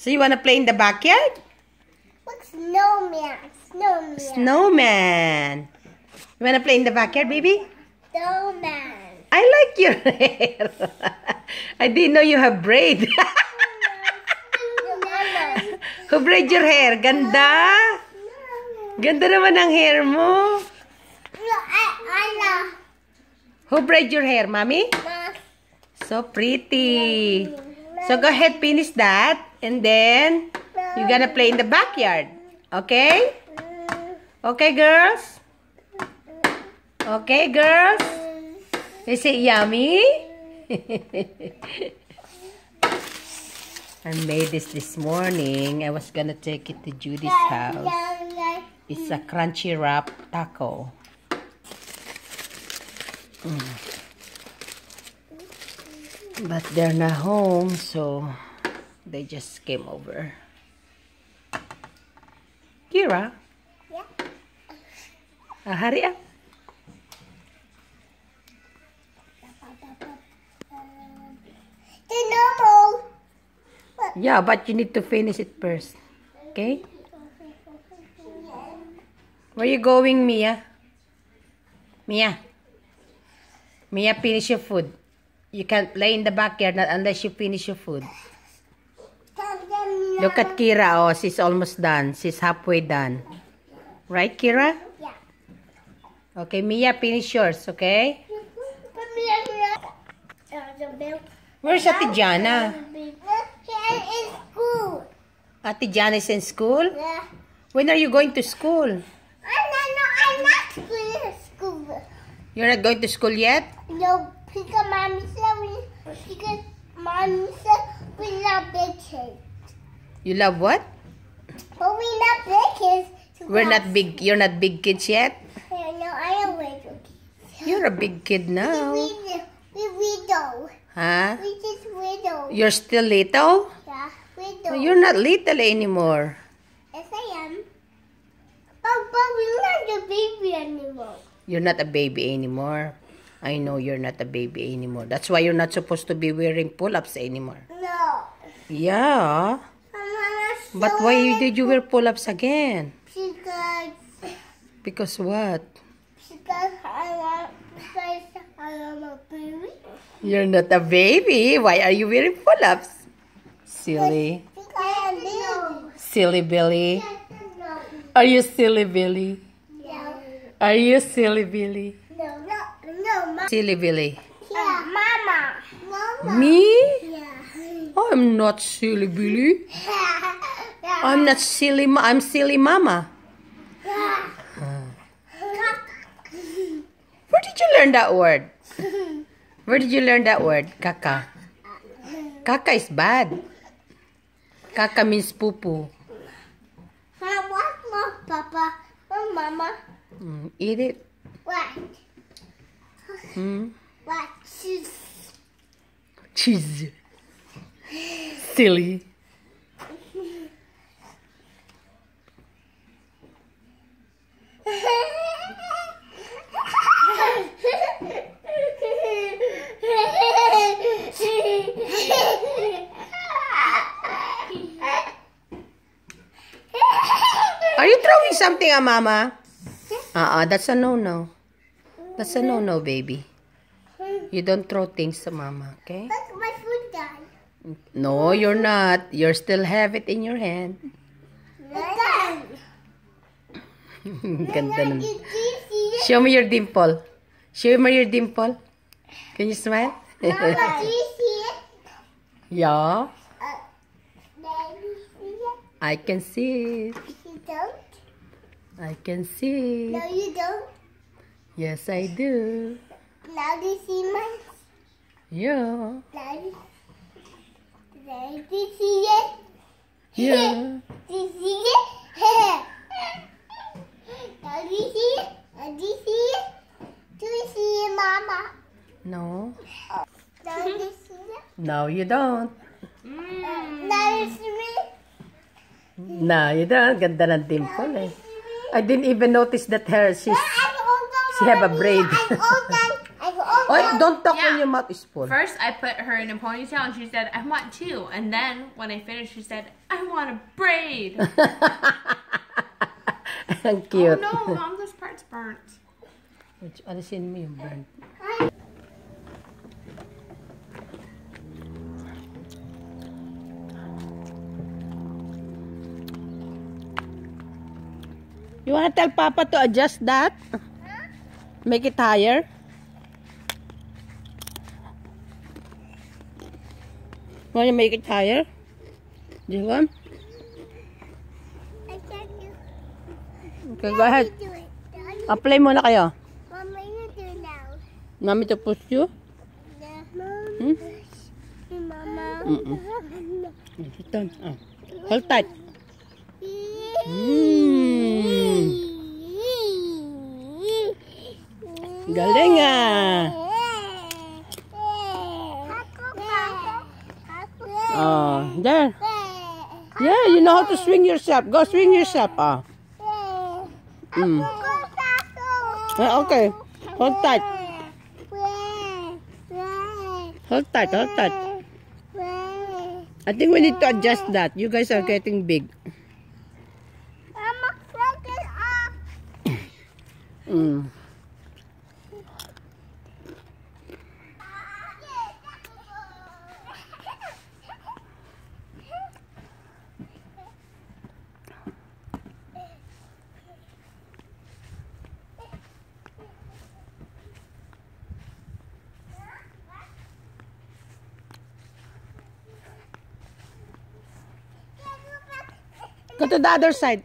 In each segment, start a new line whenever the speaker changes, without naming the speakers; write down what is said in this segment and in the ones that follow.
So you wanna play in the backyard?
Look, snowman. Snowman.
Snowman. You wanna play in the backyard, baby?
Snowman.
I like your hair. I didn't know you have braid. Who braid your hair? Ganda. Ganda naman ang hair mo. Who braid your hair, mommy?
my
So pretty. So go ahead, finish that. And then, you're gonna play in the backyard. Okay? Okay, girls? Okay, girls? Is it yummy? I made this this morning. I was gonna take it to Judy's house. It's a crunchy wrap taco. Mm. But they're not home, so they just came over. Kira?
Yeah.
Ah, hurry up. Yeah, but you need to finish it first. Okay? Where you going, Mia? Mia? Mia, finish your food. You can't play in the backyard not unless you finish your food. Look at Kira. Oh, she's almost done. She's halfway done. Right, Kira?
Yeah.
Okay, Mia, finish yours, okay? Where's Ate Jana?
Is school.
Ate Jana is in school?
Yeah.
When are you going to school?
I'm not, no, I'm not going to school.
You're not going to school yet?
No, because mommy said we, because mommy said we not big kids.
You love what?
But we not big kids.
We're not big. You're not big kids yet.
No, I am little kid.
You're a big kid now.
We, we widow.
Huh?
We just widow.
You're still little?
Yeah, widow.
You're not little anymore.
Yes, I am. But, but we're not the baby anymore.
You're not a baby anymore. I know you're not a baby anymore. That's why you're not supposed to be wearing pull-ups anymore.
No.
Yeah. But why did you wear pull-ups again?
Because,
Because what?
because I am, because I am a baby.
You're not a baby. Why are you wearing pull-ups? Silly.
Because I am baby.
Silly Billy. Are you silly Billy?
No.
Are you silly Billy?
No, no, no, ma-
Silly Billy.
yeah, mama. Mama.
Me?
Yeah.
I'm not silly Billy. I'm not silly. I'm silly Mama. Where did you learn that word? Where did you learn that word? Kaka. Kaka is bad. Kaka means poo poo.
What, what, what, Papa? What, Mama?
Mm, eat it.
What?
Mm.
What? Cheese.
Cheese. Silly. Are you throwing something at Mama? Uh-uh, that's a no-no. That's a no-no, baby. You don't throw things to Mama, okay?
Look, my food.
No, you're not. You still have it in your hand. Ganda nun.
Did you see it?
Show me your dimple. Show me your dimple. Can you smile?
Mama, do you see it?
yeah,
Uh, Daddy, see it?
I can see it.
You don't?
I can see
No,
it.
you don't.
Yes, I do.
Now do you see mine?
Yeah,
do you see it?
yeah.
Do you see it? Now do you see it? Now do you see? Do you see it, Mama?
No,
Now do you see
no, you don't.
Now you see?
No, you don't. Ganda ng dimple eh. I didn't even notice that her, she's,
I'm all done.
She have a braid.
I'm all done. I'm all
Oy, don't talk when your mouth is full.
First, I put her in a ponytail, and she said, "I want two. And then when I finished, she said, "I want a braid."
Ang
oh no, mom, this part's burnt.
Which, alisin mo yung burn. You wanna tell Papa to adjust that? Make it higher? Wanna make it higher? Do you want? Okay, go ahead. Apply muna kayo.
Mama, you do now.
Mami to push you.
Yeah. Mama.
Hmm?
Mama.
Mm-mm. Ito. Ah. Hold tight. Mm. Galing ah. Oh, there. Yeah, you know how to swing yourself. Go swing yourself. Ah. Mm. Ah, okay. Hold tight. Hold tight. Hold tight. I think we need to adjust that. You guys are getting big. Mm. To the other side.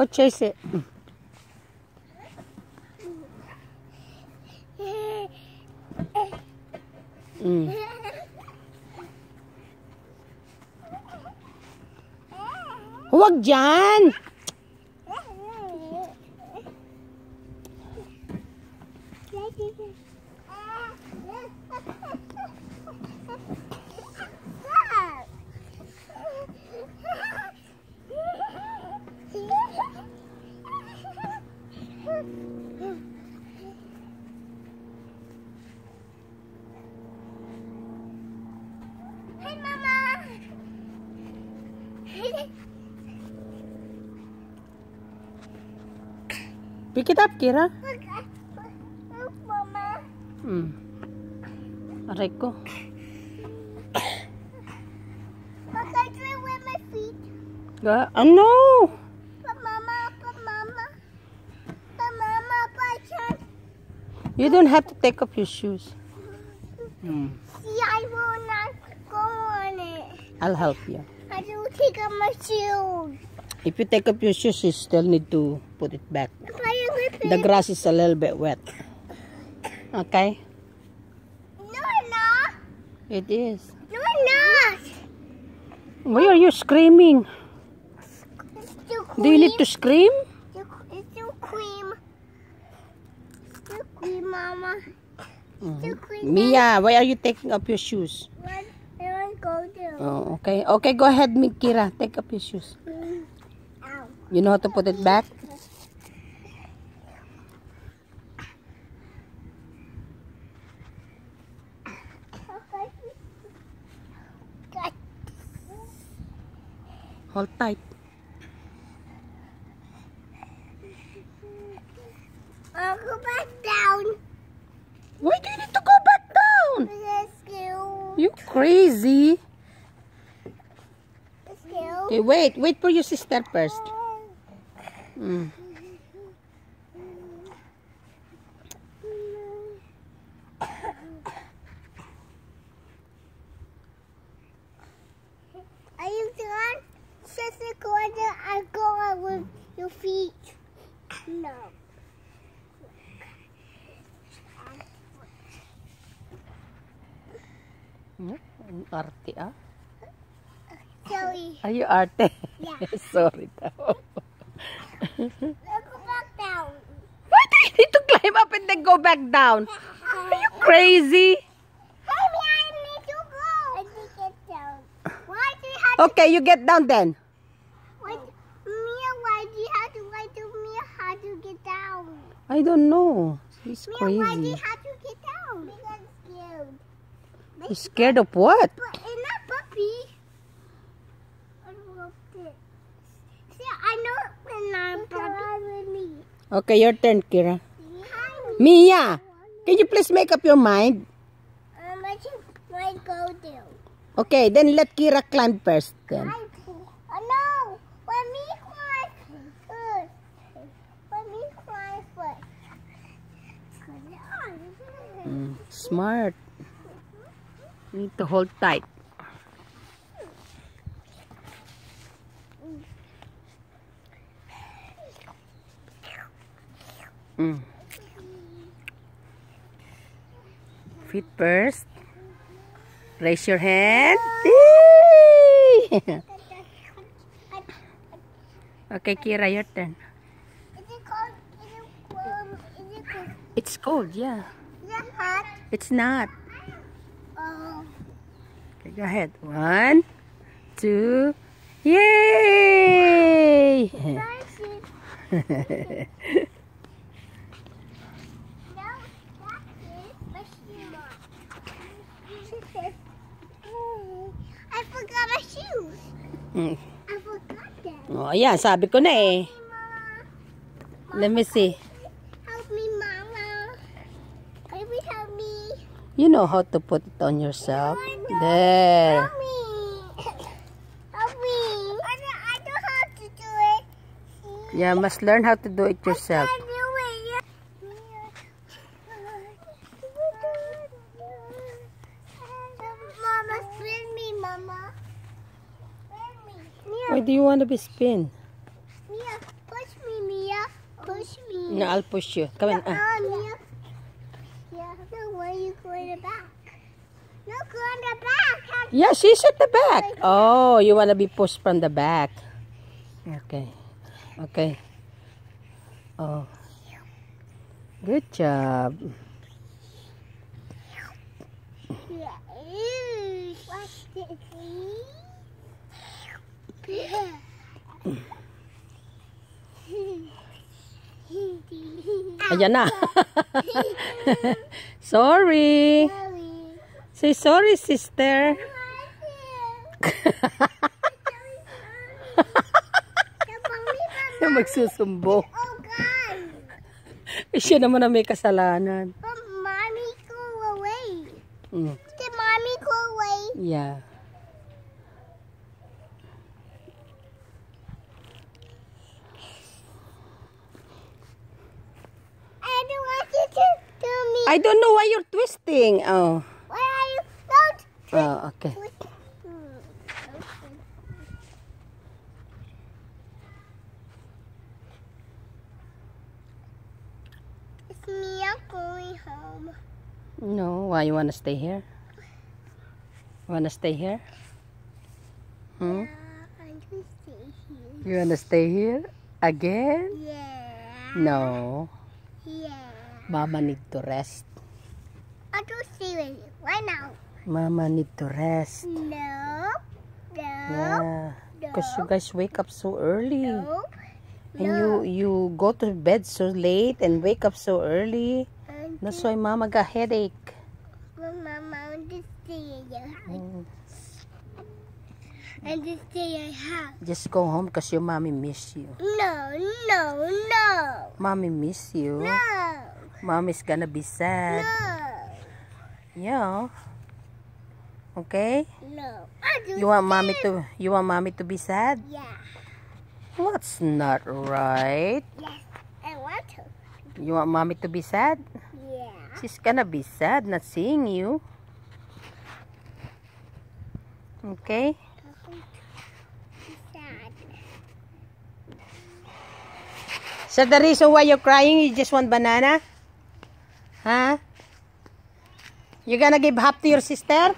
I get it. John. It
up, Kira.
Look, look, Mama.
Mm. Aray ko.
Look, I do it with my feet.
Ga oh no!
But Mama, but Mama, but Mama, but I can't.
You don't have to take off your shoes. Mm.
See, I will not go on it.
I'll help you.
I do take off my shoes.
If you take off your shoes, you still need to put it back.
I
The grass is a little bit wet. Okay?
No, I'm.
It is.
No, not.
Why are you screaming?
It's still cream.
Do you need to scream?
It's still cream. Still cream, Mama. Still mm-hmm. cream.
Miya, why are you taking off your shoes?
And one go to.
Oh, okay. Okay, go ahead, Mikira. Take off your shoes.
Ow.
You know how to put it back?
Okay. Got
Hold tight.
I'll go back down.
Why do you need to go back down? You crazy. Okay, wait. Wait for your sister first. Mm.
Are you done? Just a corner. I go out with your feet. No.
Ang arte ah.
Joey.
Are you arte?
Yeah.
Sorry daw.
Go back down.
Why do you need to climb up and then go back down? Are you crazy?
Baby, I need to go. I need to get down. Why do you have
Okay, you get down then.
Why, Miya, why do you have to why do Miya how to get down?
I don't know. He's
Miya, why do
crazy.
you have to get down? Because I'm scared.
He's scared of what?
But it's not puppy. I love it. See, I know when I'm puppy.
Okay, your turn, Kira. Miya, can you please make up your mind?
Um, I should go there.
Okay, then let Kira climb first then.
Oh no! Let me climb first. Let me climb first.
Mm, smart. You need to hold tight. Mm. Feet first. Raise your hand. Okay, Kira, your turn.
Is it cold? Is it warm? Is it cold?
It's cold, yeah.
Is it hot?
It's not.
Oh.
Okay, go ahead. One, two, yay!
That's it. No, that's it. But she not. She said, "Oh, I forgot my shoes.
Mm.
I forgot them.
Oh, yeah, sabi ko na eh.
Mama,
Let me see.
help me, Mama. Baby, help me.
You know how to put it on yourself. There.
Help me. Help me. I don't, I don't know how to do it.
Yeah, must learn how to do it yourself.
I can't do it. Mama, spin me, Mama. Spin me.
Why
Miya,
do you want to be spin?
Miya, push me, Miya. Push me.
No, I'll push you. Come on.
Uh, Miya. Yeah, no, where you go in the back? No, go in the back. Have-
Yeah, she's at the back. Oh, you want to be pushed from the back. Okay. Okay. Oh. Good job. Ayan na. sorry. Say sorry, sister. Magsusumbo.
Oh!
Eh, siya naman ang may kasalanan.
But mommy go away.
Mm,
Did mommy go away?
yeah.
I don't
know why you're twisting. Oh.
Why are you not?
Oh, okay.
It's me. I'm going home.
No, why you want to stay here? Want to stay here? Hmm?
Yeah, I'm gonna stay here.
You want to stay here again?
Yeah.
No.
Yeah.
Mama need to rest.
Go stay with you. Why now?
Mama need to rest.
No. No.
Yeah. Because you guys wake up so early.
No.
And you you go to bed so late and wake up so early. That's why mama got headache.
Well, Mama, I want to stay in your house. And to stay your house.
Just go home because your mommy miss you.
No, no, no.
Mommy miss you.
No.
Mommy's gonna be sad.
No.
Yeah. Okay?
No. I do
You want mommy to you want mommy to be sad?
Yeah.
What's not right?
Yes. I want to.
You want mommy to be sad?
Yeah.
She's gonna be sad not seeing you. Okay?
Sad.
So the reason why you're crying, you just want banana? Huh? You gonna give half to your sister?